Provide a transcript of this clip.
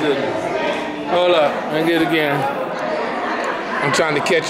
Hold up. I get again. I'm trying to catch you.